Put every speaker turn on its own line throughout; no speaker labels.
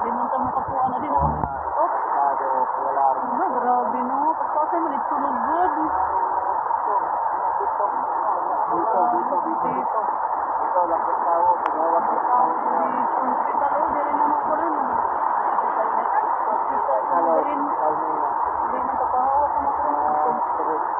Di man ta makakuha na din ako. Oh,
Ado, wala rin.
ano, grabe no. Pagpasay mo, it's sulod good.
Dito, dito, dito. Dito, lapit tao, pagawat ng tao.
Hospital, oh, di rin naman ko rin. Hospital, di rin.
tao niya.
Di man kapahawak ang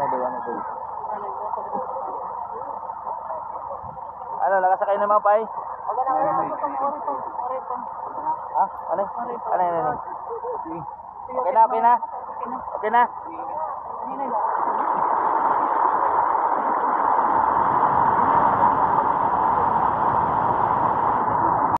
Ano daw, ano daw?
Ano,
nakasakay na mga pay?
Na, na.
Ha? Ano? Ano, ano, ano? Okay na, okay na?
Okay na.
Okay na?
Na.